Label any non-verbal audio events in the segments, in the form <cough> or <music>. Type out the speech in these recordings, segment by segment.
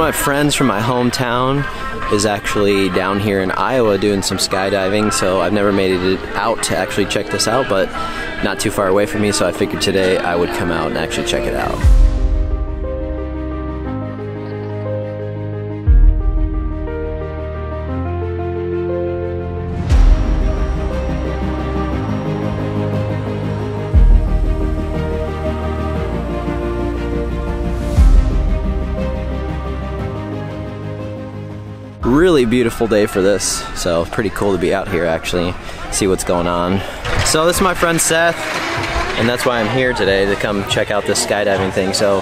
Of my friends from my hometown is actually down here in Iowa doing some skydiving, so I've never made it out to actually check this out, but not too far away from me, so I figured today I would come out and actually check it out. Really beautiful day for this. So pretty cool to be out here actually, see what's going on. So this is my friend Seth, and that's why I'm here today to come check out this skydiving thing. So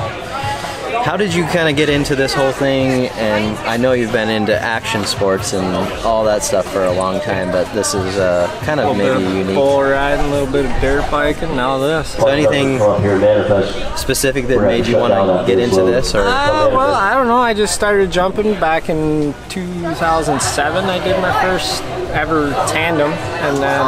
how did you kind of get into this whole thing? And I know you've been into action sports and all that stuff for a long time, but this is uh, kind of maybe unique. Bull riding, a little bit of dirt biking, and all this. So anything specific that made you want to get into this? Or? Uh, well, I don't know. I just started jumping back in 2007. I did my first ever tandem, and then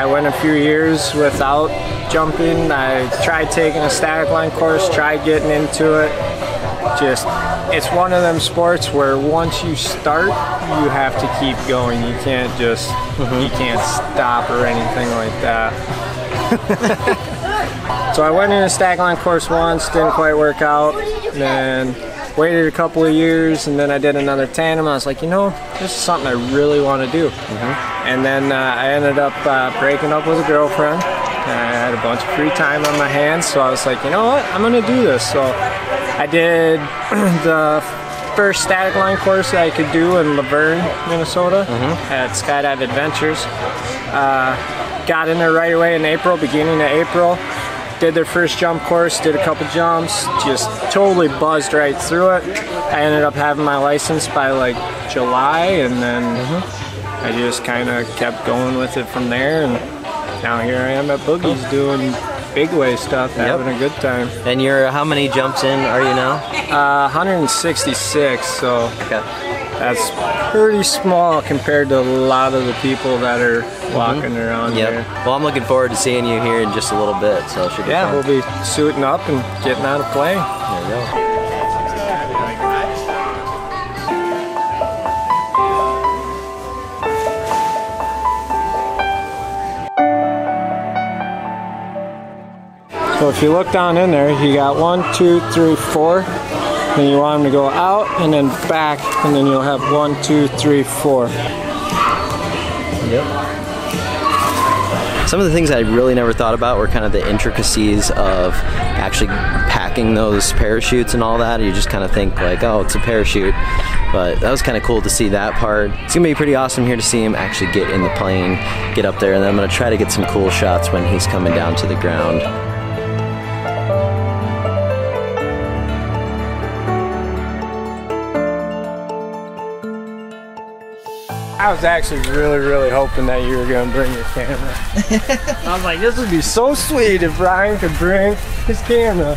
I went a few years without jumping. I tried taking a static line course, tried getting into it. Just, it's one of them sports where once you start, you have to keep going. You can't just, mm-hmm. you can't stop or anything like that. <laughs> so I went in a static line course once, didn't quite work out. Then waited a couple of years and then I did another tandem. I was like, you know, this is something I really want to do. Mm-hmm. And then uh, I ended up uh, breaking up with a girlfriend. I had a bunch of free time on my hands, so I was like, you know what, I'm gonna do this. So I did <clears throat> the first static line course that I could do in La Vergne, Minnesota mm-hmm. at Skydive Adventures. Uh, got in there right away in April, beginning of April. Did their first jump course, did a couple jumps, just totally buzzed right through it. I ended up having my license by like July, and then mm-hmm. I just kind of kept going with it from there. And now here I am at Boogie's doing big way stuff, yep. having a good time. And you're how many jumps in are you now? Uh, 166. So okay. That's pretty small compared to a lot of the people that are walking mm-hmm. around yep. here. Well, I'm looking forward to seeing you here in just a little bit. So should be yeah, fun. we'll be suiting up and getting out of play. There you go. So if you look down in there, you got one, two, three, four. Then you want them to go out and then back, and then you'll have one, two, three, four. Yep. Some of the things I really never thought about were kind of the intricacies of actually packing those parachutes and all that. You just kind of think like, oh, it's a parachute. But that was kind of cool to see that part. It's gonna be pretty awesome here to see him actually get in the plane, get up there, and then I'm gonna try to get some cool shots when he's coming down to the ground. I was actually really, really hoping that you were going to bring your camera. <laughs> I was like, this would be so sweet if Ryan could bring his camera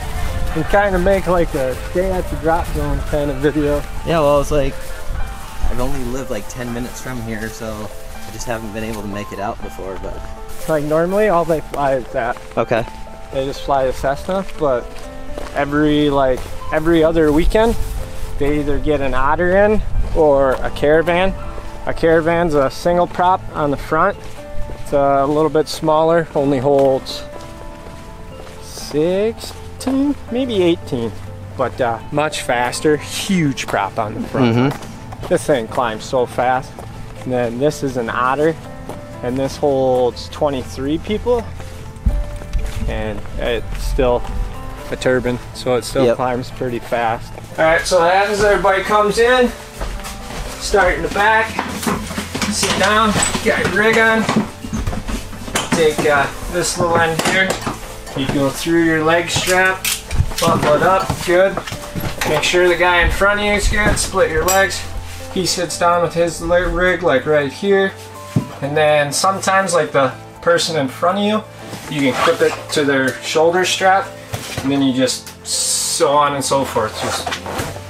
and kind of make like a day at the drop zone kind of video. Yeah, well, it's like, I've only lived like 10 minutes from here, so I just haven't been able to make it out before, but. Like normally all they fly is that. Okay. They just fly the Cessna, but every like, every other weekend, they either get an otter in or a caravan a caravan's a single prop on the front. It's a little bit smaller, only holds 16, maybe 18, but uh, much faster. Huge prop on the front. Mm -hmm. This thing climbs so fast. And then this is an otter, and this holds 23 people, and it's still a turbine, so it still yep. climbs pretty fast. All right, so as everybody comes in, start in the back, sit down, get your rig on, take uh, this little end here, you go through your leg strap, buckle it up, good. Make sure the guy in front of you is good, split your legs. He sits down with his rig like right here, and then sometimes like the person in front of you, you can clip it to their shoulder strap, and then you just so on and so forth. Just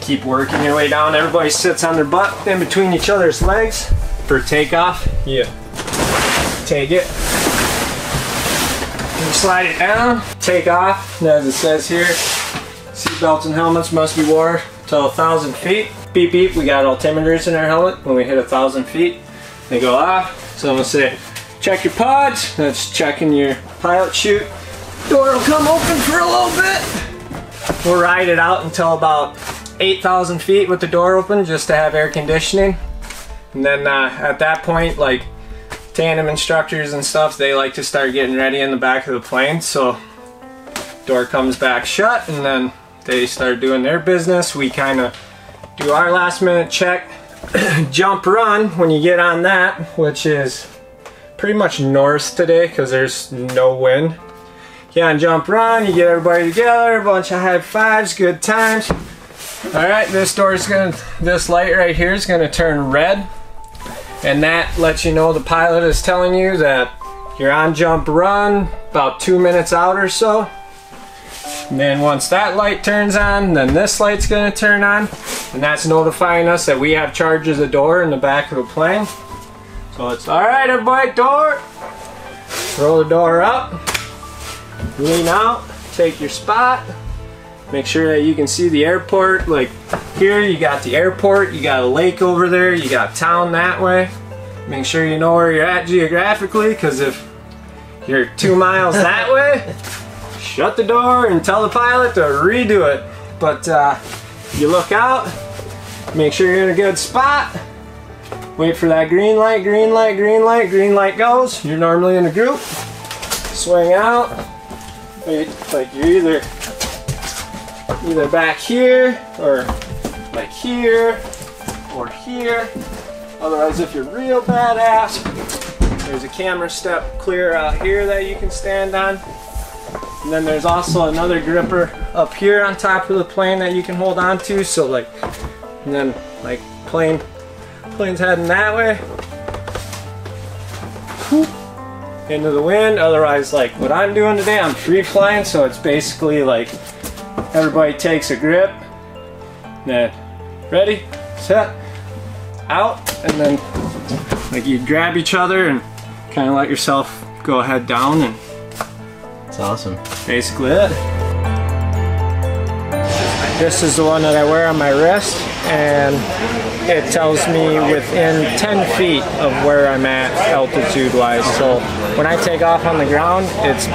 Keep working your way down. Everybody sits on their butt in between each other's legs for takeoff. Yeah. Take it. And slide it down. Take off. And as it says here, seat belts and helmets must be worn till a thousand feet. Beep beep, we got altimeters in our helmet. When we hit a thousand feet, they go off. So I'm gonna say, check your pods. That's checking your pilot chute. Door will come open for a little bit. We'll ride it out until about 8,000 feet with the door open just to have air conditioning. And then uh, at that point, like tandem instructors and stuff, they like to start getting ready in the back of the plane. So door comes back shut and then they start doing their business. We kind of do our last minute check, <clears throat> jump run when you get on that, which is pretty much north today because there's no wind. Yeah, and jump run, you get everybody together, a bunch of high fives, good times. All right, this door is gonna, this light right here is gonna turn red. And that lets you know the pilot is telling you that you're on jump run about two minutes out or so. And then once that light turns on, then this light's gonna turn on. And that's notifying us that we have charge of the door in the back of the plane. So it's all right, everybody, door. Roll the door up, lean out, take your spot. Make sure that you can see the airport. Like here, you got the airport, you got a lake over there, you got town that way. Make sure you know where you're at geographically, because if you're two miles that way, shut the door and tell the pilot to redo it. But uh, you look out, make sure you're in a good spot. Wait for that green light, green light, green light, green light goes. You're normally in a group. Swing out. Wait, like you're either either back here or like here or here. Otherwise, if you're real badass, there's a camera step clear out here that you can stand on. And then there's also another gripper up here on top of the plane that you can hold on to. So like, and then like plane, plane's heading that way. Into the wind. Otherwise, like what I'm doing today, I'm free flying. So it's basically like everybody takes a grip. Then ready, set, out, and then like you grab each other and kind of let yourself go ahead down and It's awesome. basically it. This is the one that I wear on my wrist and it tells me within 10 feet of where I'm at altitude wise. So when I take off on the ground, it's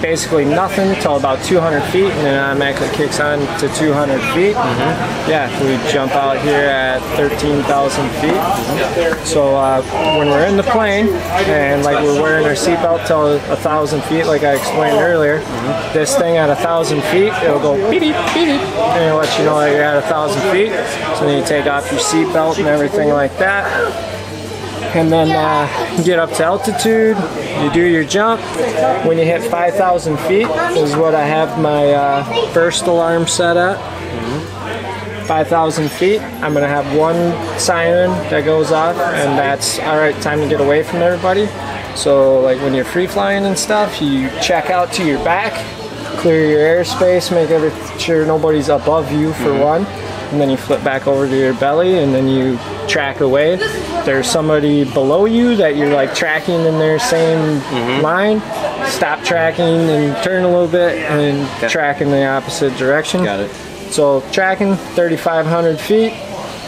basically nothing till about 200 feet and then automatically kicks on to 200 feet. Mm-hmm. Yeah, we jump out here at 13,000 feet. Mm-hmm. So uh, when we're in the plane and like we're wearing our seatbelt till a thousand feet, like I explained earlier, mm-hmm. this thing at a thousand feet, it'll go beep beep beep and it'll let you know that you're at a thousand feet. So then you take off your seatbelt and everything like that. And then uh, get up to altitude, you do your jump. When you hit 5,000 feet is what I have my uh, first alarm set at. 5,000 feet, I'm gonna have one siren that goes off, and that's all right. Time to get away from everybody. So, like when you're free flying and stuff, you check out to your back, clear your airspace, make every, sure nobody's above you for one, and then you flip back over to your belly, and then you track away. There's somebody below you that you're like tracking in their same mm-hmm. line. Stop tracking and turn a little bit, and track in the opposite direction. Got it. So tracking 3,500 feet,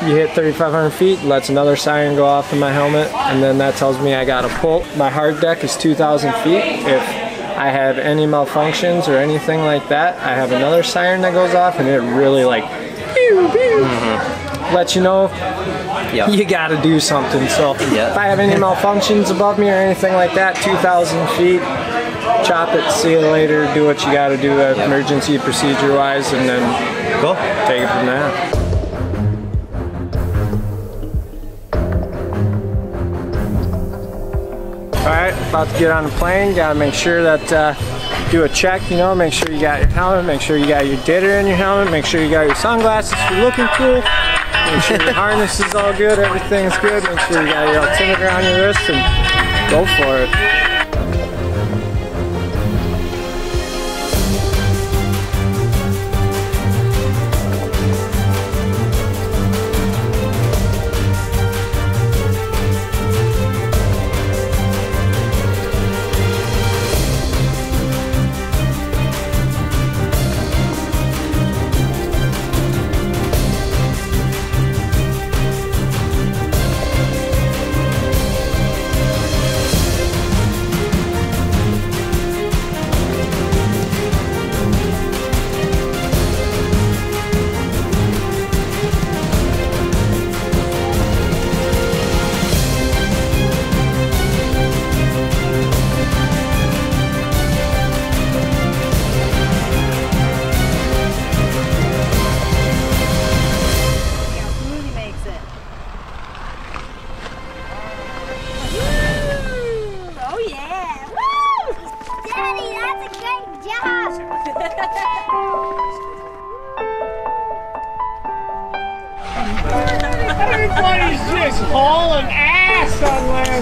you hit 3,500 feet, lets another siren go off in my helmet, and then that tells me I got a pull. My hard deck is 2,000 feet. If I have any malfunctions or anything like that, I have another siren that goes off, and it really like pew, pew, mm-hmm. Lets you know Yeah. you got to do something. So Yeah. if I have any <laughs> malfunctions above me or anything like that, 2,000 feet, chop it, see you later, do what you got to do, uh, emergency procedure wise, and then Cool. take it from there. All right, about to get on the plane. Got to make sure that uh, do a check. You know, make sure you got your helmet. Make sure you got your Dytter in your helmet. Make sure you got your sunglasses for looking cool. Make sure your harness is all good. Everything's good. Make sure you got your altimeter on your wrist and go for it.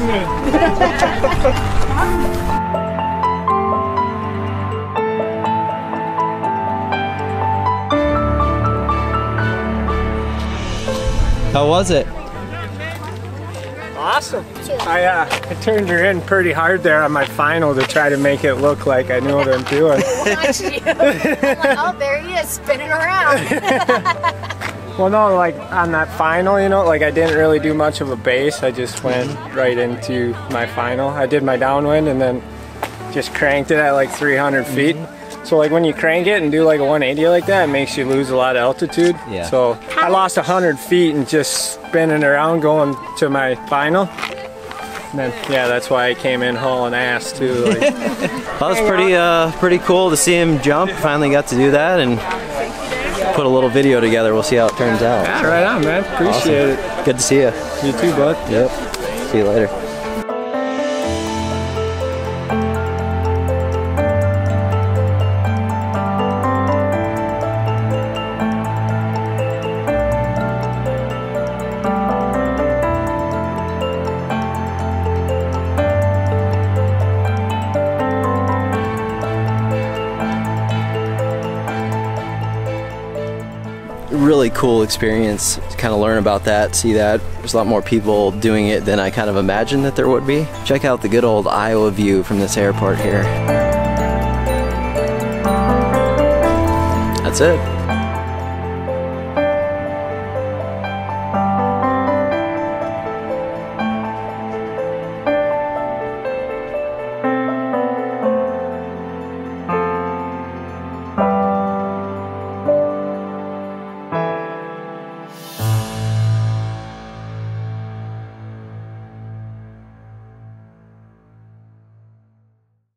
On. How was it? Awesome. I, uh, I turned her in pretty hard there on my final to try to make it look like I knew what I'm doing. <laughs> Watch you. I'm like, oh, there he is, spinning around. <laughs> Well, no, like on that final, you know, like I didn't really do much of a base. I just went right into my final. I did my downwind and then just cranked it at like 300 feet. So like when you crank it and do like a 180 like that, it makes you lose a lot of altitude. Yeah. So I lost 100 feet and just spinning around going to my final. And then yeah, that's why I came in hauling ass too. Like, <laughs> That was pretty uh, pretty cool to see him jump. Finally got to do that and put a little video together. We'll see how it turns out. yeah, right on, man. Appreciate it. Good to see you. You too, bud. Yep. See you later. Really cool experience to kind of learn about that, see that. There's a lot more people doing it than I kind of imagined that there would be. Check out the good old Iowa view from this airport here. That's it.